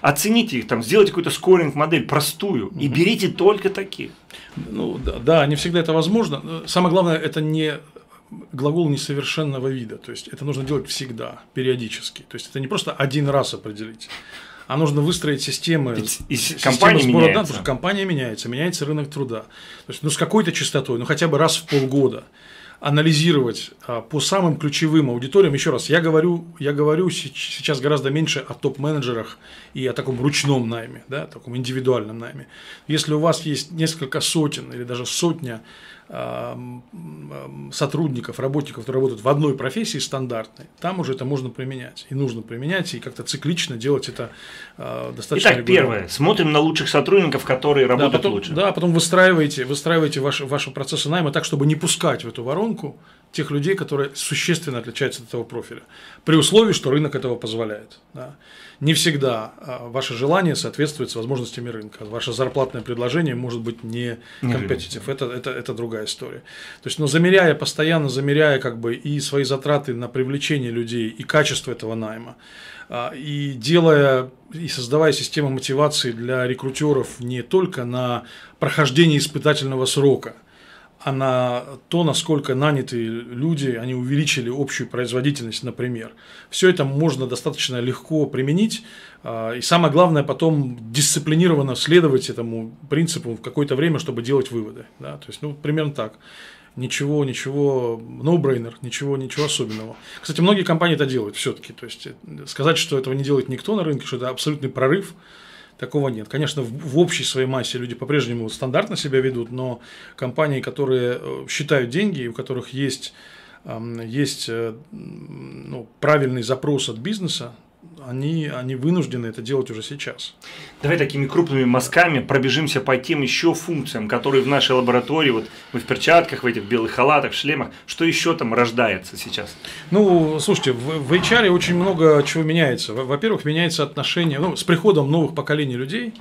Оцените их, там, сделайте какую-то скоринг-модель простую угу. и берите только таких. Ну, да, да, не всегда это возможно. Самое главное, это не глагол несовершенного вида. То есть это нужно делать всегда, периодически. То есть это не просто один раз определить а нужно выстроить системы, и, системы компания сбора меняется. данных, потому что компания меняется, меняется рынок труда. То есть, ну, с какой-то частотой, ну, хотя бы раз в полгода анализировать а, по самым ключевым аудиториям. Еще раз, я говорю, я говорю сейчас гораздо меньше о топ-менеджерах и о таком ручном найме, да, таком индивидуальном найме. Если у вас есть несколько сотен или даже сотня сотрудников, работников, которые работают в одной профессии стандартной, там уже это можно применять. И нужно применять, и как-то циклично делать это э, достаточно Итак, регулярно. первое. Смотрим на лучших сотрудников, которые работают да, потом, лучше. Да, потом выстраиваете, выстраиваете ваши, ваши процессы найма так, чтобы не пускать в эту воронку тех людей, которые существенно отличаются от этого профиля, при условии, что рынок этого позволяет. Да. Не всегда а, ваше желание соответствует с возможностями рынка. Ваше зарплатное предложение может быть не компетитив. Это, это, это другая история. То есть, но замеряя, постоянно замеряя как бы и свои затраты на привлечение людей, и качество этого найма, а, и делая и создавая систему мотивации для рекрутеров не только на прохождение испытательного срока – а на то, насколько нанятые люди, они увеличили общую производительность, например. Все это можно достаточно легко применить, а, и самое главное потом дисциплинированно следовать этому принципу в какое-то время, чтобы делать выводы. Да? То есть, ну, примерно так. Ничего, ничего, no-brainer, ничего, ничего особенного. Кстати, многие компании это делают все-таки. То есть, сказать, что этого не делает никто на рынке, что это абсолютный прорыв – такого нет. Конечно, в, общей своей массе люди по-прежнему стандартно себя ведут, но компании, которые э, считают деньги, у которых есть, есть э, ну, правильный запрос от бизнеса, они, они вынуждены это делать уже сейчас. Давай такими крупными мазками пробежимся по тем еще функциям, которые в нашей лаборатории, вот мы в перчатках, в этих белых халатах, в шлемах, что еще там рождается сейчас? Ну, слушайте, в, в HR очень много чего меняется. Во-первых, меняется отношение, ну, с приходом новых поколений людей,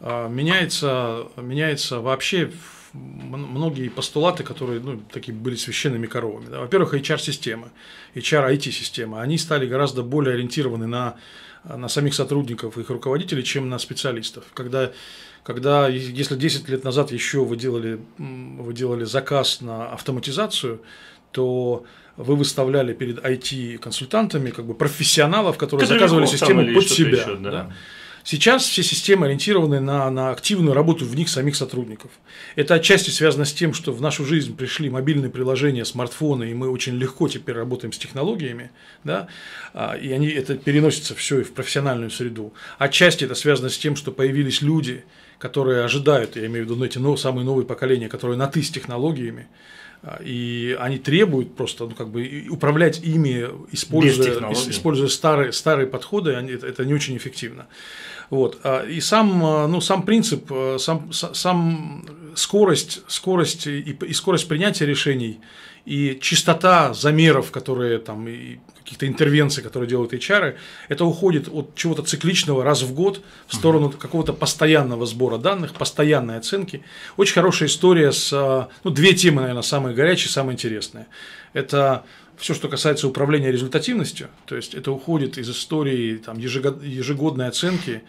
а, меняется, меняется вообще многие постулаты, которые ну, такие были священными коровами. Да. Во-первых, HR-системы, HR-IT-системы, они стали гораздо более ориентированы на, на самих сотрудников, их руководителей, чем на специалистов. Когда, когда если 10 лет назад еще вы делали, вы делали заказ на автоматизацию, то вы выставляли перед IT-консультантами как бы профессионалов, которые, которые заказывали систему под себя. Еще, да. Да. Сейчас все системы ориентированы на, на активную работу в них самих сотрудников. Это отчасти связано с тем, что в нашу жизнь пришли мобильные приложения, смартфоны, и мы очень легко теперь работаем с технологиями, да, а, и они, это переносится все и в профессиональную среду. Отчасти это связано с тем, что появились люди, которые ожидают, я имею в виду эти самые новые поколения, которые на «ты» с технологиями, и они требуют просто ну, как бы управлять ими, используя, используя старые, старые подходы, они, это, это не очень эффективно. Вот. А, и сам, а, ну, сам принцип, сам, сам скорость, скорость и, и скорость принятия решений и частота замеров, которые там, и каких-то интервенций, которые делают HR, это уходит от чего-то цикличного раз в год в сторону uh-huh. какого-то постоянного сбора данных, постоянной оценки. Очень хорошая история с, ну, две темы, наверное, самые горячие, самые интересные. Это все, что касается управления результативностью, то есть это уходит из истории там, ежегодной оценки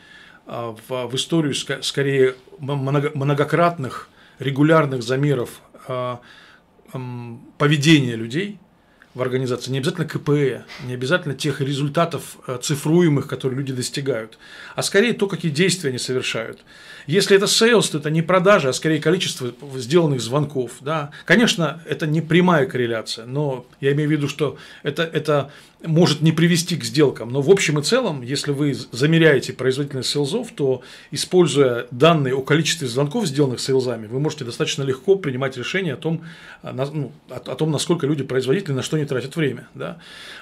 а, в, в историю скорее многократных регулярных замеров а, поведения людей в организации, не обязательно КПЭ, не обязательно тех результатов а, цифруемых, которые люди достигают, а скорее то, какие действия они совершают. Если это sales, то это не продажа, а скорее количество сделанных звонков. Да. Конечно, это не прямая корреляция, но я имею в виду, что это, это может не привести к сделкам. Но в общем и целом, если вы замеряете производительность сейлзов, то используя данные о количестве звонков, сделанных сейлзами, вы можете достаточно легко принимать решение о том, а, ну, о, том насколько люди производительны, на что они тратят время. Да?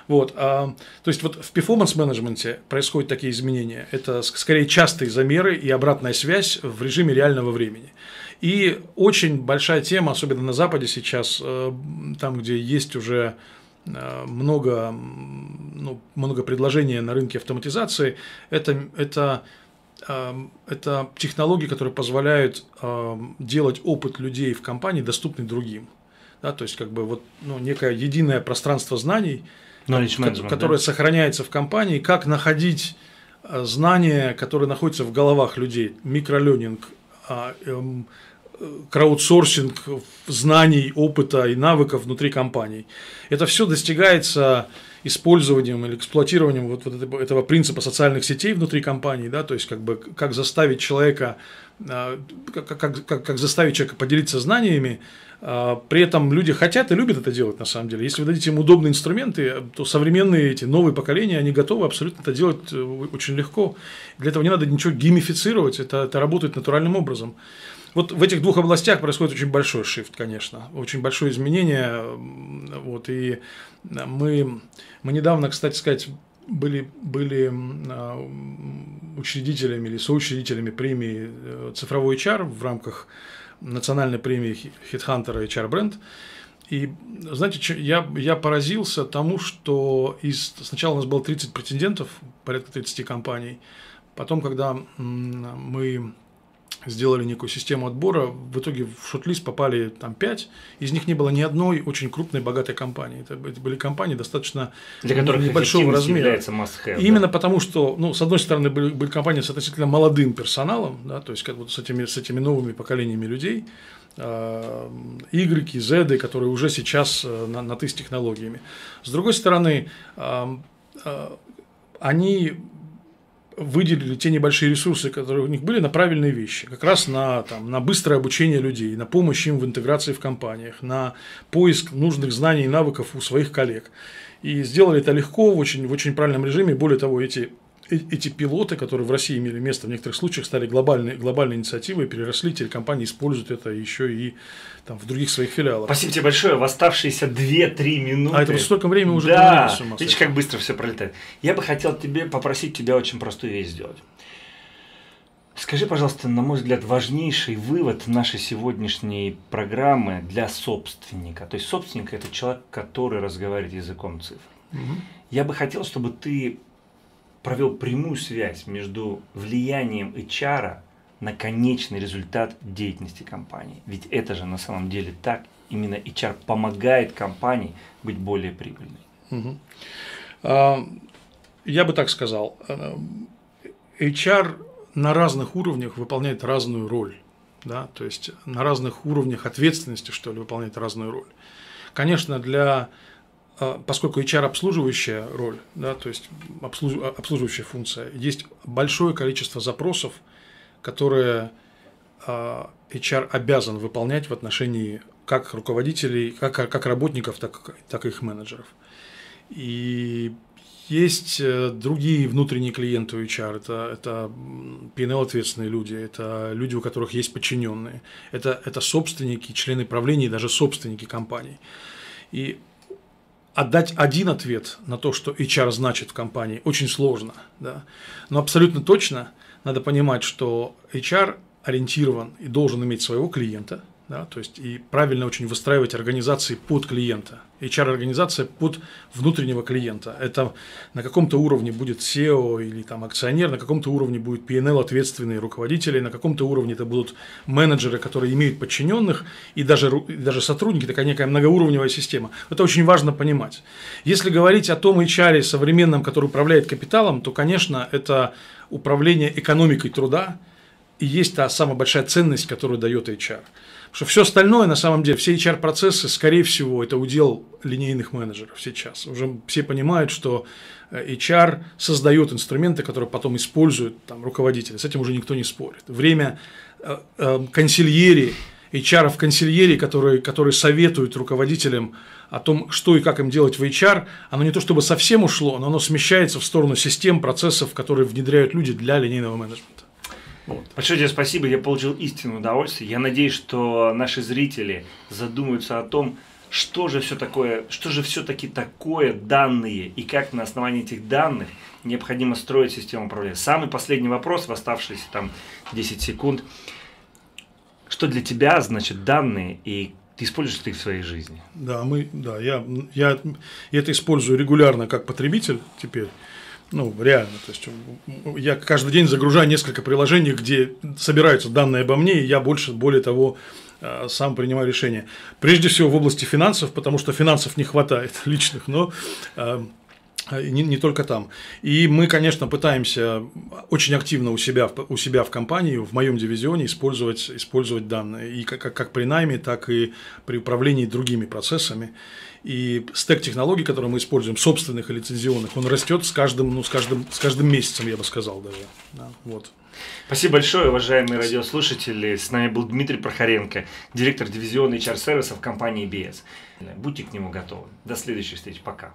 Вот, а, то есть вот в перформанс-менеджменте происходят такие изменения. Это скорее частые замеры и обратная связь в режиме реального времени. И очень большая тема, особенно на Западе сейчас, э, там, где есть уже много, ну, много предложений на рынке автоматизации. Это, это, э, это технологии, которые позволяют э, делать опыт людей в компании доступный другим. Да, то есть, как бы вот ну, некое единое пространство знаний, которое да? сохраняется в компании, как находить знания, которые находятся в головах людей, микроленинг, а, эм, краудсорсинг знаний, опыта и навыков внутри компаний. Это все достигается использованием или эксплуатированием вот, вот этого, принципа социальных сетей внутри компании, да, то есть как бы как заставить человека, а, как, как, как, как заставить человека поделиться знаниями, а, при этом люди хотят и любят это делать на самом деле. Если вы дадите им удобные инструменты, то современные эти новые поколения, они готовы абсолютно это делать э, очень легко. Для этого не надо ничего геймифицировать, это, это работает натуральным образом. Вот в этих двух областях происходит очень большой шифт, конечно, очень большое изменение. Вот, и мы, мы недавно, кстати сказать, были, были а, учредителями или соучредителями премии э, «Цифровой HR» в рамках национальной премии HeadHunter HR Brand. И, знаете, я, я поразился тому, что из, сначала у нас было 30 претендентов, порядка 30 компаний. Потом, когда мы сделали некую систему отбора, в итоге в шот-лист попали там пять, из них не было ни одной очень крупной, богатой компании. Это, были компании достаточно Для которых небольшого размера. является must-have. Именно да? потому, что, ну, с одной стороны, были, были компании с относительно молодым персоналом, да, то есть как вот с этими, с этими новыми поколениями людей, Y, Z, которые уже сейчас э, на, на ты с технологиями. С другой стороны, они выделили те небольшие ресурсы, которые у них были, на правильные вещи. Как раз на, там, на быстрое обучение людей, на помощь им в интеграции в компаниях, на поиск нужных знаний и навыков у своих коллег. И сделали это легко, в очень, в очень правильном режиме. Более того, эти Э, эти пилоты, которые в России имели место в некоторых случаях, стали глобальной, глобальной инициативой, переросли, телекомпании используют это еще и там, в других своих филиалах. Спасибо тебе большое. В оставшиеся 2-3 минуты. А это вот столько времени уже Да, видишь, как быстро все пролетает. Я бы хотел тебе попросить тебя очень простую вещь сделать. Скажи, пожалуйста, на мой взгляд, важнейший вывод нашей сегодняшней программы для собственника. То есть собственник – это человек, который разговаривает языком цифр. Угу. Я бы хотел, чтобы ты провел прямую связь между влиянием HR на конечный результат деятельности компании. Ведь это же на самом деле так. Именно HR помогает компании быть более прибыльной. Угу. Я бы так сказал. HR на разных уровнях выполняет разную роль. Да? То есть на разных уровнях ответственности, что ли, выполняет разную роль. Конечно, для а, поскольку HR обслуживающая роль, да, то есть обслуж, обслуживающая функция, есть большое количество запросов, которые а, HR обязан выполнять в отношении как руководителей, как, как работников, так, так и их менеджеров. И есть э, другие внутренние клиенты у HR, это, это P&L ответственные люди, это люди, у которых есть подчиненные, это, это собственники, члены правления и даже собственники компаний. И отдать один ответ на то, что HR значит в компании, очень сложно. Да? Но абсолютно точно надо понимать, что HR ориентирован и должен иметь своего клиента, да, то есть и правильно очень выстраивать организации под клиента. HR-организация под внутреннего клиента. Это на каком-то уровне будет SEO или там акционер, на каком-то уровне будет P&L ответственные руководители, на каком-то уровне это будут менеджеры, которые имеют подчиненных, и даже, и даже сотрудники, такая некая многоуровневая система. Это очень важно понимать. Если говорить о том HR современном, который управляет капиталом, то, конечно, это управление экономикой труда и есть та самая большая ценность, которую дает HR. Что все остальное, на самом деле, все HR-процессы, скорее всего, это удел линейных менеджеров сейчас. Уже все понимают, что э, HR создает инструменты, которые потом используют там, руководители. С этим уже никто не спорит. Время э, э, консильери, HR в консильери, которые, которые советуют руководителям о том, что и как им делать в HR, оно не то чтобы совсем ушло, но оно смещается в сторону систем, процессов, которые внедряют люди для линейного менеджмента. Вот. Большое тебе спасибо, я получил истинное удовольствие. Я надеюсь, что наши зрители задумаются о том, что же все такое, что же все-таки такое данные и как на основании этих данных необходимо строить систему управления. Самый последний вопрос в оставшиеся там 10 секунд. Что для тебя значит данные и ты используешь это в своей жизни? Да, мы, да, я, я, я это использую регулярно как потребитель теперь. Ну, реально. То есть я каждый день загружаю несколько приложений, где собираются данные обо мне, и я больше, более того, э, сам принимаю решения. Прежде всего в области финансов, потому что финансов не хватает личных, но э, не, не только там. И мы, конечно, пытаемся очень активно у себя, у себя в компании, в моем дивизионе использовать, использовать данные. И как, как при найме, так и при управлении другими процессами. И стек технологий, которые мы используем, собственных и лицензионных, он растет с каждым, ну, с каждым, с каждым месяцем, я бы сказал даже. Да, вот. Спасибо большое, уважаемые радиослушатели. С нами был Дмитрий Прохоренко, директор дивизиона HR-сервисов компании BS. Будьте к нему готовы. До следующей встречи. Пока.